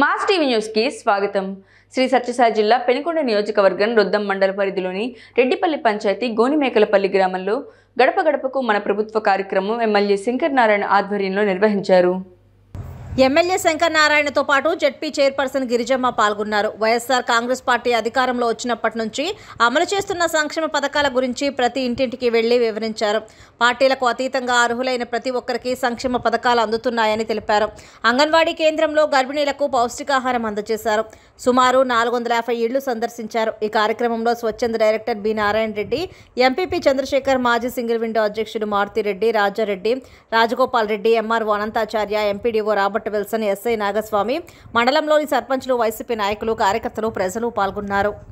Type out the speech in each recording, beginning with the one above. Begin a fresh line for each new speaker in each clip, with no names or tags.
Mass TV న్యూస్కి స్వాగతం. శ్రీ సత్యసాయి జిల్లా పెనుకొండ నియోజకవర్గం రొద్దం మండల పరిధిలోని రెడ్డిపల్లి పంచాయతీ గోనిమేకలపల్లి గ్రామంలో గడప గడపకు మన ప్రభుత్వ కార్యక్రమం ఎమ్మెల్యే శంకర్ నారాయణ ఆధ్వర్యంలో నిర్వహించారు.
ఎమ్మెల్యే శంకర్ నారాయణతో పాటు జెడ్పీ చైర్పర్సన్ గిరిజమ్మ పాల్గొన్నారు. వైఎస్ఆర్ కాంగ్రెస్ పార్టీ అధికారంలో వచ్చినప్పటి నుంచి అమలు చేస్తున్న సంక్షేమ పథకాల గురించి ప్రతి ఇంటింటికి వెళ్ళి వివరించారు. పార్టీలకు అతీతంగా అర్హులైన ప్రతి ఒక్కరికి సంక్షేమ పథకాలు అందుతున్నాయని తెలిపారు. అంగన్వాడీ కేంద్రంలో గర్భిణీలకు పౌష్టికాహారం అందజేశారు. సుమారు నాలుగు వందల యాభై ఇళ్ళు సందర్శించారు. ఈ కార్యక్రమంలో స్వచ్ఛంద director B Narayana Reddy MPP Chandrasekhar మాజీ సింగిల్ విండో అధ్యక్షుడు Maruthireddy Rajareddy Rajagopal Reddy MRO Ananthacharya MPDO Robert Wilson SI Nagaswamy మండలంలోని సర్పంచ్లు వైసీపీ నాయకులు కార్యకర్తలు ప్రజలు పాల్గొన్నారు.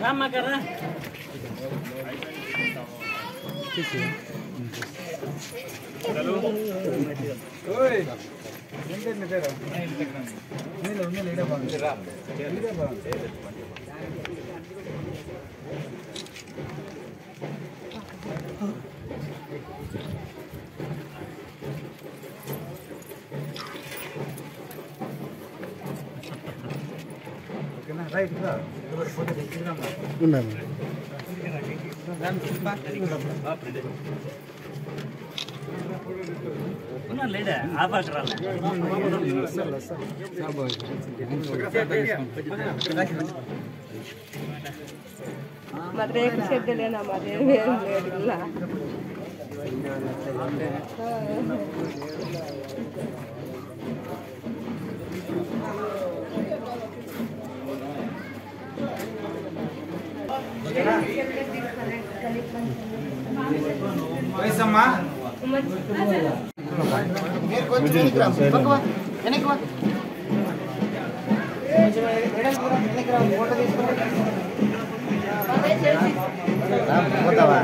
काम कर रहा चलो
ओए ಎಂದೆ ನೆದರ ಮೇಲೆ ಮೇಲೆ ಇಡ ಬಂದಿರಾ ಇಡ ಬಂದಿರಾ ಮದುವೆ
ಖುಷಿಯದ್ದಲ್ಲಿ ನಮ್ಮ ಮದುವೆ
ಇಲ್ಲ
Thank you.
వయసమ్మా మీరు కొంచెం వెనక్కి రా. పక్కకు వా. వెనక్కి వా. కొంచెం వెనక్కి రా. వెనక్కి రా. ఫోటో తీసుకో. రా,
పోతావా?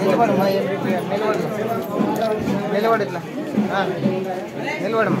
నిలబడమ్మా, ఏం
రిపీ- నిలబడు.
నిలబడు ఇట్లా ఆ, నిలబడమ్మా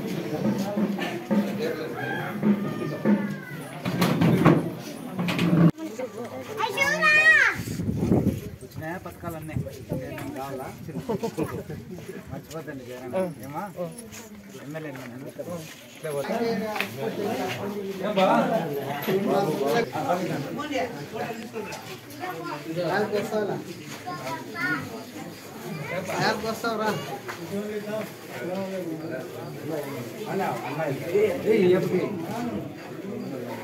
తిరుగుతుంది వచ్చినాయా పథకాలన్నీ ఏమన్నా కావాలా మర్చిపోతండి జగన్ ఏమా ఎమ్మెల్యే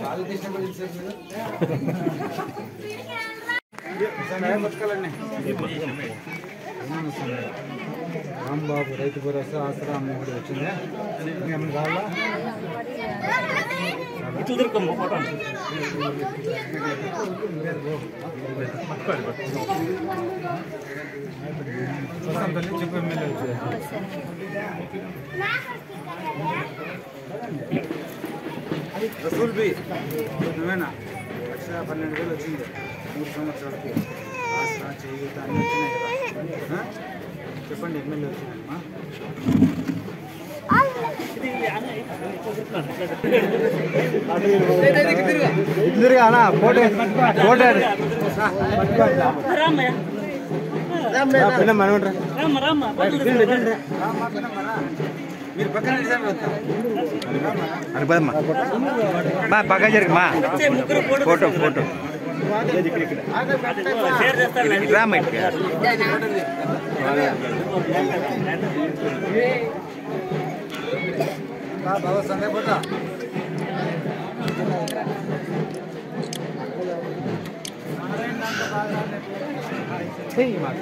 బాగా తీసినప్పుడు ఇంతసేపు రాంబాబు రైతు భరోసా ఆసరా అమ్మ కూడా వచ్చిందా ఏమన్నా కావాలా వస్తాం తల్లి చెప్పు ఎమ్మెల్యే వచ్చారు రసూల్ బి నువ్వేనా లక్ష పన్నెండు వేలు వచ్చింది మూడు సంవత్సరాలకి ఆసరా చేయూత అన్నీ వచ్చినాయి కదా ఆ? చెప్పండి ఎమ్మెల్యే వచ్చిందమ్మా
ఫోటో ఫోటో
మీరు పక్కన నిలిచారు
అనుపదమ్మా మా
పక్క
జరుగుమా ఫోటో ఫోటో రామ్మ Team, I